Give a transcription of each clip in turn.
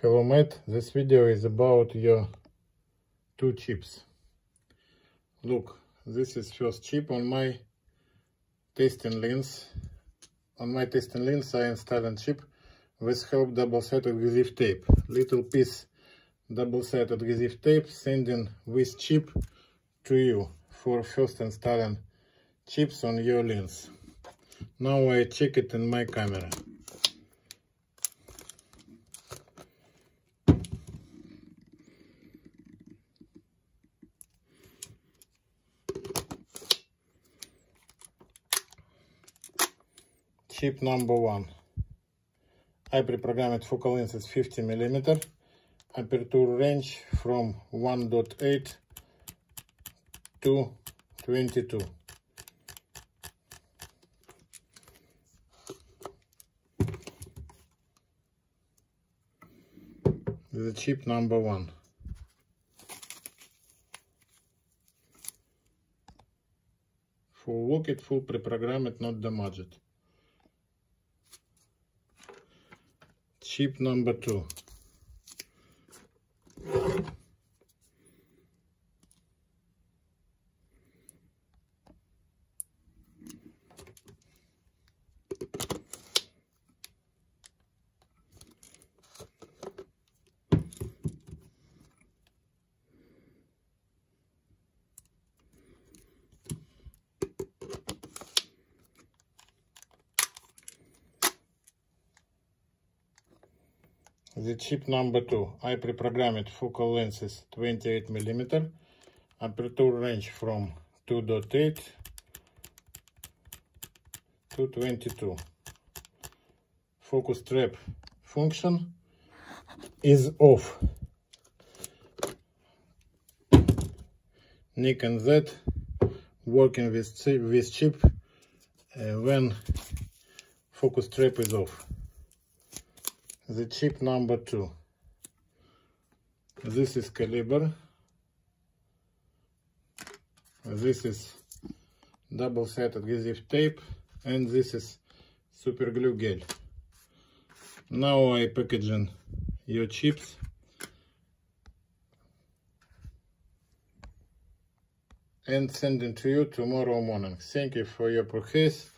Hello mate, this video is about your two chips. Look, this is first chip on my testing lens. On my testing lens I installed chip with help double-sided adhesive tape. Little piece double-sided adhesive tape sending this chip to you for first installing chips on your lens. Now I check it in my camera. Chip number one. I pre-programmed focal length is 50 millimeter. Aperture range from 1.8 to 22. The chip number one. Full look it, full pre-programmed, not damaged. Chip number two. The chip number two. I pre-programmed focal lenses 28 millimeter, aperture range from 2.8 to 22. Focus trap function is off. Nikon Z working with, with chip uh, when focus trap is off the chip number two. This is caliber. This is double-sided adhesive tape and this is super glue gel. Now I packaging your chips. and sending to you tomorrow morning. Thank you for your purchase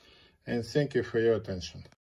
and thank you for your attention.